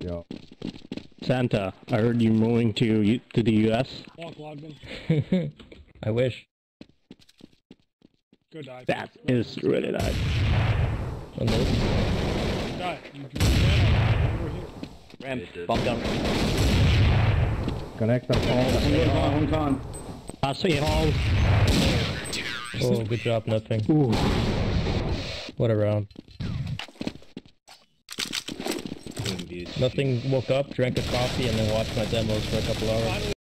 Yo. Santa, I heard you're moving to to the U.S. Walk Logman. I wish. Good eye. That is really nice. On those. Die. You can stand over here. Ram, bump down. Connect them all. Hong Kong. I see all. Oh, good job, nothing. Ooh. What a round. Nothing woke up, drank a coffee, and then watched my demos for a couple hours.